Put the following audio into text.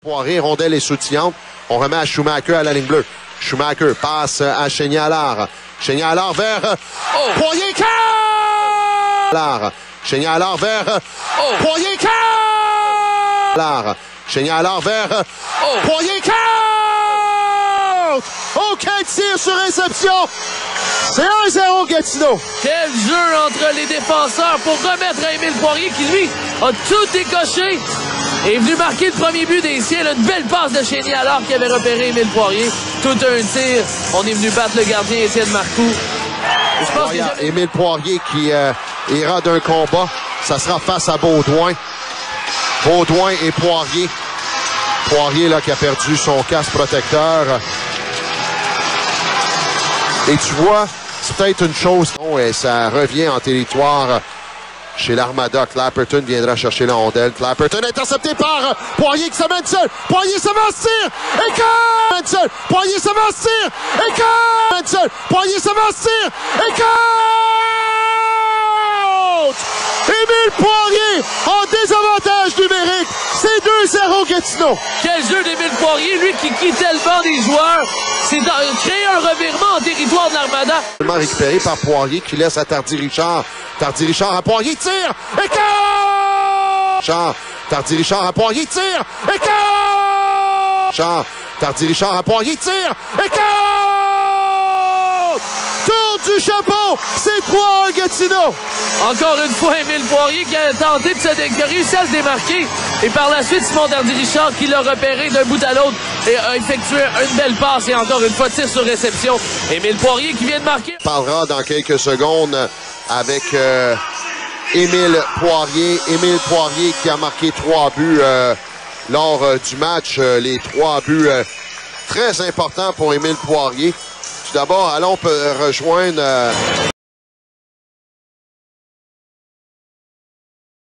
Poirier, rondelle et soutillante. On remet à Schumacher à la ligne bleue. Schumacher passe à Chénialard. Chénialard vers Oh! Poirier Allard. Chénialard vers Oh! Poirier Allard. Chénialard vers Oh! Poirier Aucun tir sur réception. C'est 1-0 Gatineau. Quel jeu entre les défenseurs pour remettre à Émile Poirier qui, lui, a tout décoché. Et est venu marquer le premier but des siens. Une belle passe de Chénier alors qui avait repéré Émile Poirier. Tout un tir. On est venu battre le gardien Étienne Marcoux. Je pense que Poirier- Émile Poirier qui euh, ira d'un combat. Ça sera face à Baudouin. Baudouin et Poirier. Poirier là, qui a perdu son casque protecteur. Et tu vois, c'est peut-être une chose. Non, et ça revient en territoire chez l'Armada. Clapperton viendra chercher la rondelle. Clapperton intercepté par Poirier qui s'amène seul. Poirier s'avance tire. Écart! seul. Poirier s'avance tire. Écart! seul. Poirier s'avance tire. Écart! Émile Poirier en désavantage numérique. C'est 2-0 Gatineau. Quel jeu d'Émile Poirier, lui qui quittait le banc des joueurs. C'est dans- créer un revirement en territoire de l'Armada. Seulement récupéré par Poirier qui laisse à Tardy Richard. Tardy Richard à Poirier tire. Écart! Richard. Tardy Richard à Poirier tire. Écart! Richard. Tardy Richard à Poirier tire. Écart! Du chapeau. C'est 3 Gatineau. Encore une fois, Émile Poirier qui a tenté de se dé- qui a réussi à se démarquer. Et par la suite, Simon Dardy-Richard qui l'a repéré d'un bout à l'autre et a effectué une belle passe. Et encore une fois, tir sur réception. Émile Poirier qui vient de marquer. On parlera dans quelques secondes avec euh, Émile Poirier. Émile Poirier qui a marqué trois buts euh, lors euh, du match. Euh, les trois buts euh, très importants pour Émile Poirier. D'abord, allons rejoindre... euh,